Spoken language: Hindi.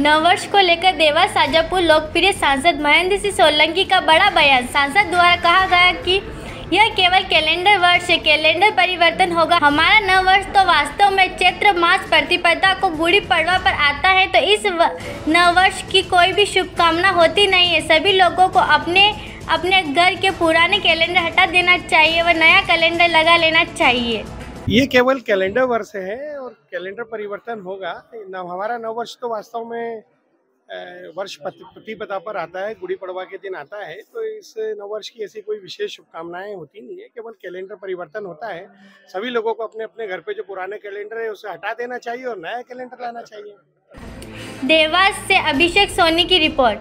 नववर्ष को लेकर देवा साजापुर लोकप्रिय सांसद महेंद्र सिंह सोलंकी का बड़ा बयान। सांसद द्वारा कहा गया कि यह केवल कैलेंडर वर्ष है, कैलेंडर परिवर्तन होगा। हमारा नव वर्ष तो वास्तव में चैत्र मास प्रतिपदा को गुड़ी पड़वा पर आता है तो इस नव वर्ष की कोई भी शुभकामना होती नहीं है। सभी लोगों को अपने अपने घर के पुराने कैलेंडर हटा देना चाहिए व नया कैलेंडर लगा लेना चाहिए। ये केवल कैलेंडर वर्ष है और कैलेंडर परिवर्तन होगा। नव हमारा नव वर्ष तो वास्तव में वर्ष प्रतिपदा पर आता है, गुड़ी पड़वा के दिन आता है तो इस नव वर्ष की ऐसी कोई विशेष शुभकामनाएँ होती नहीं है, केवल कैलेंडर परिवर्तन होता है। सभी लोगों को अपने अपने घर पे जो पुराने कैलेंडर है, उसे हटा देना चाहिए और नया कैलेंडर लाना चाहिए। देवास से अभिषेक सोनी की रिपोर्ट।